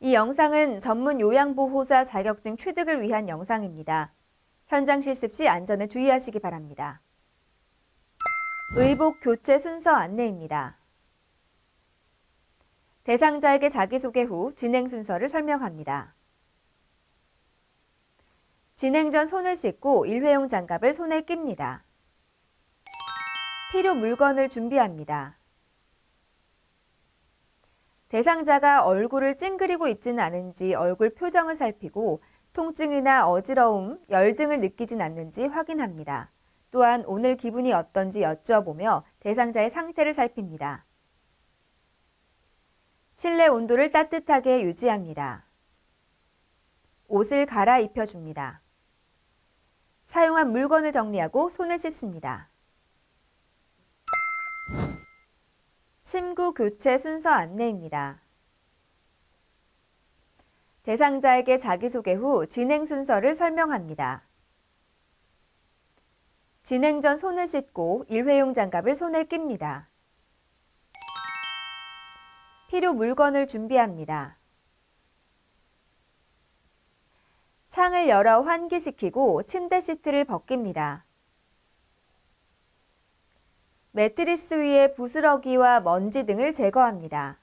이 영상은 전문 요양보호사 자격증 취득을 위한 영상입니다. 현장 실습 시 안전에 주의하시기 바랍니다. 의복 교체 순서 안내입니다. 대상자에게 자기소개 후 진행 순서를 설명합니다. 진행 전 손을 씻고 일회용 장갑을 손에 낍니다. 필요 물건을 준비합니다. 대상자가 얼굴을 찡그리고 있지는 않은지 얼굴 표정을 살피고 통증이나 어지러움, 열 등을 느끼진 않는지 확인합니다. 또한 오늘 기분이 어떤지 여쭈어보며 대상자의 상태를 살핍니다. 실내 온도를 따뜻하게 유지합니다. 옷을 갈아입혀 줍니다. 사용한 물건을 정리하고 손을 씻습니다. 침구 교체 순서 안내입니다. 대상자에게 자기소개 후 진행 순서를 설명합니다. 진행 전 손을 씻고 일회용 장갑을 손에 낍니다. 필요 물건을 준비합니다. 창을 열어 환기시키고 침대 시트를 벗깁니다. 매트리스 위에 부스러기와 먼지 등을 제거합니다.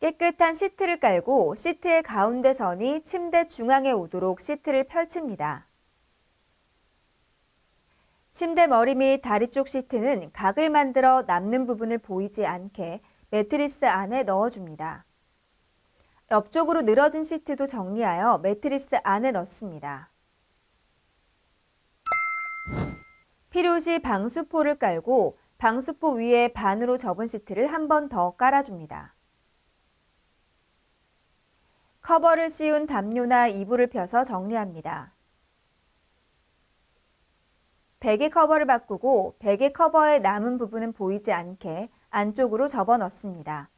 깨끗한 시트를 깔고 시트의 가운데 선이 침대 중앙에 오도록 시트를 펼칩니다. 침대 머리 및 다리 쪽 시트는 각을 만들어 남는 부분을 보이지 않게 매트리스 안에 넣어줍니다. 옆쪽으로 늘어진 시트도 정리하여 매트리스 안에 넣습니다. 필요시 방수포를 깔고 방수포 위에 반으로 접은 시트를 한 번 더 깔아줍니다. 커버를 씌운 담요나 이불을 펴서 정리합니다. 베개 커버를 바꾸고 베개 커버의 남은 부분은 보이지 않게 안쪽으로 접어 넣습니다.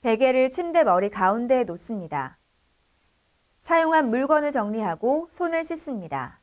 베개를 침대 머리 가운데에 놓습니다. 사용한 물건을 정리하고 손을 씻습니다.